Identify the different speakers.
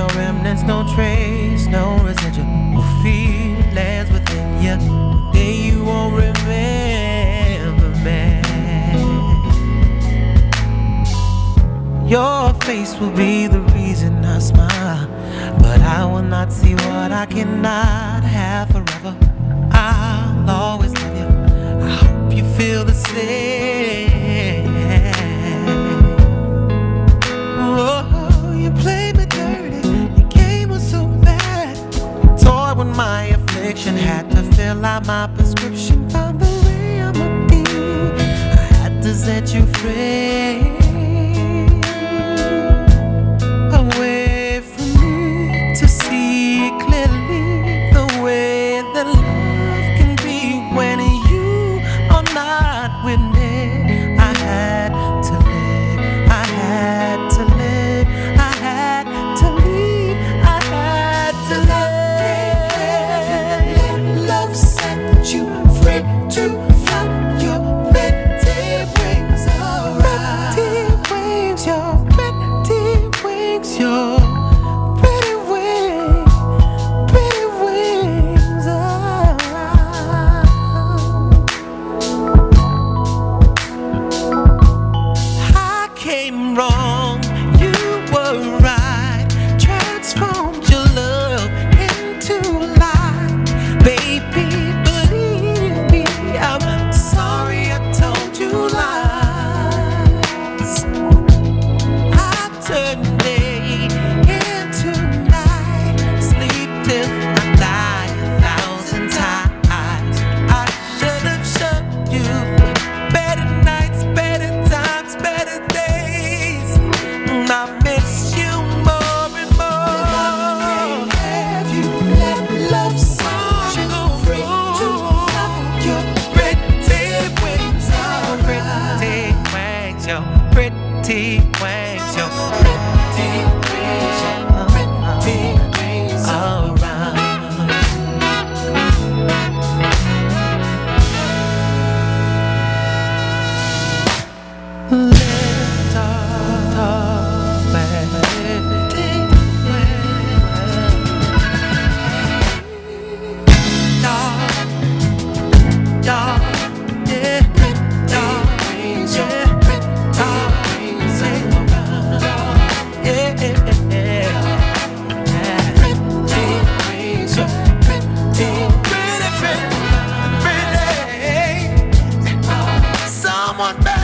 Speaker 1: no remnants, no trace, no residual feelings within you. One day you won't remember me. Your face will be the reason I smile, but I will not see what I cannot have forever. I'll to fill out my prescription, found the way I'ma be. I had to set you free. pretty wings, your pretty wings, your pretty wings. one.